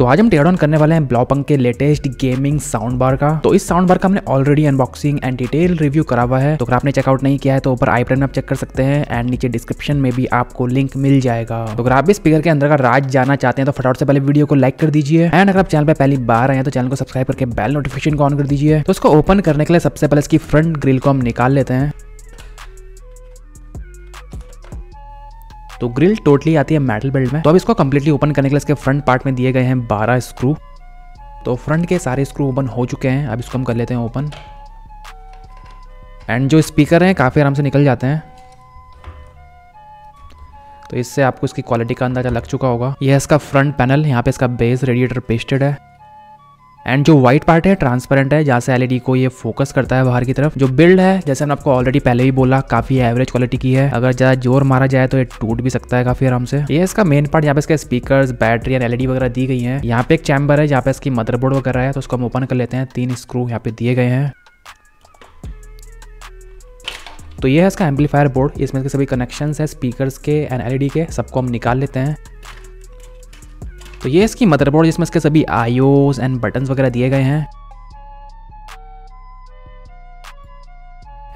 तो आज हम ऑन करने वाले हैं ब्लॉपंग के लेटेस्ट गेमिंग साउंड बार का। तो इस साउंड बार का हमने already unboxing and detail review करा हुआ है। तो अगर आपने चेकआउट नहीं किया है तो ऊपर आई में आप चेक कर सकते हैं एंड नीचे डिस्क्रिप्शन में भी आपको लिंक मिल जाएगा। तो अगर आप भी स्पीकर के अंदर का राज जाना चाहते हैं तो फटाफट से पहले वीडियो को लाइक कर दीजिए। एंड अगर आप चैनल पर पहली बार आए तो चैनल को सब्सक्राइब करके बेल नोटिफिकेशन को ऑन कर दीजिए। तो उसको ओपन करने के लिए सबसे पहले इसकी फ्रंट ग्रिल को हम निकाल लेते हैं। तो ग्रिल टोटली आती है मेटल बिल्ड में। तो अब इसको कंप्लीटली ओपन करने के लिए इसके फ्रंट पार्ट में दिए गए हैं 12 स्क्रू तो फ्रंट के सारे स्क्रू ओपन हो चुके हैं। अब इसको हम कर लेते हैं ओपन एंड जो स्पीकर हैं, काफ़ी आराम से निकल जाते हैं। तो इससे आपको इसकी क्वालिटी का अंदाज़ा लग चुका होगा। यह इसका फ्रंट पैनल यहाँ पे इसका बेस रेडिएटर पेस्टेड है। एंड जो व्हाइट पार्ट है ट्रांसपेरेंट है, जहाँ से एलईडी को ये फोकस करता है बाहर की तरफ़, जो बिल्ड है, जैसे मैंने आपको ऑलरेडी पहले ही बोला, काफ़ी एवरेज क्वालिटी की है। अगर ज़्यादा ज़ोर मारा जाए तो ये टूट भी सकता है काफ़ी आराम से। ये इसका मेन पार्ट यहाँ पे इसके स्पीकर बैटरी एंड एलईडी वगैरह दी गई है। यहाँ पे एक चैम्बर है, जहाँ पे इसकी मदरबोर्ड वगैरह है तो उसको हम ओपन कर लेते हैं। तीन स्क्रू यहाँ पे दिए गए हैं। तो ये है इसका एम्पलीफायर बोर्ड इसमें सभी कनेक्शंस है स्पीकर्स के एंड एलईडी के, सबको हम निकाल लेते हैं। तो ये इसकी मदरबोर्ड जिसमें इसके सभी आईओस एंड बटन वगैरह दिए गए हैं।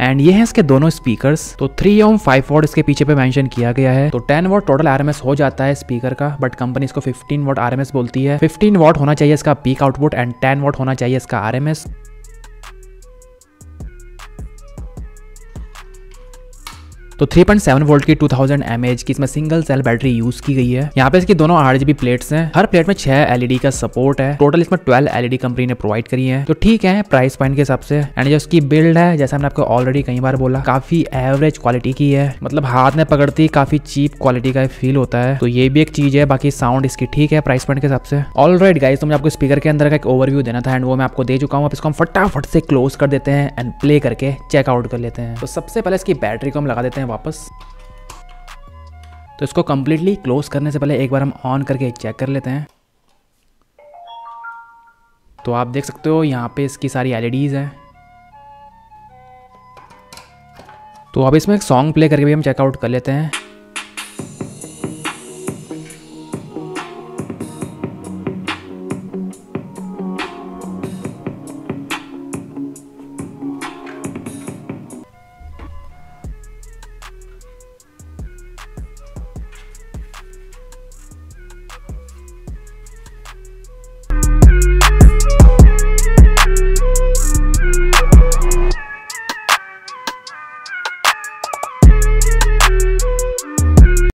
एंड ये है इसके दोनों स्पीकर्स तो थ्री ओम फाइव वोट इसके पीछे पे मेंशन किया गया है। तो टेन वोट टोटल आरएमएस हो जाता है स्पीकर का बट कंपनी इसको फिफ्टीन वोट आरएमएस बोलती है। फिफ्टीन वोट होना चाहिए इसका peak output and ten watt होना चाहिए इसका आरएमएस तो 3.7 वोल्ट की 2000 mAh की इसमें सिंगल सेल बैटरी यूज़ की गई है। यहाँ पे इसकी दोनों आठ जीबी प्लेट्स हैं। हर प्लेट में छह एलईडी का सपोर्ट है। टोटल इसमें 12 एलईडी कंपनी ने प्रोवाइड करी है। तो ठीक है प्राइस पॉइंट के हिसाब से। एंड जो इसकी बिल्ड है, जैसे हमने आपको ऑलरेडी कई बार बोला, काफ़ी एवरेज क्वालिटी की है। मतलब हाथ में पकड़ती काफ़ी चीप क्वालिटी का फील होता है। तो ये भी एक चीज़ है, बाकी साउंड इसकी ठीक है प्राइस पॉइंट के हिसाब से। ऑल राइट गाइस तो मुझे आपको स्पीकर के अंदर का एक ओवरव्यू देना था एंड वो मैं आपको दे चुका हूँ। आप इसको हम फटाफट से क्लोज कर देते हैं एंड प्ले करके चेकआउट कर लेते हैं। तो सबसे पहले इसकी बैटरी को हम लगा देते हैं वापस। तो इसको कम्प्लीटली क्लोज करने से पहले एक बार हम ऑन करके चेक कर लेते हैं। तो आप देख सकते हो यहाँ पे इसकी सारी एलईडीज़ हैं। तो अब इसमें एक सॉन्ग प्ले करके भी हम चेकआउट कर लेते हैं।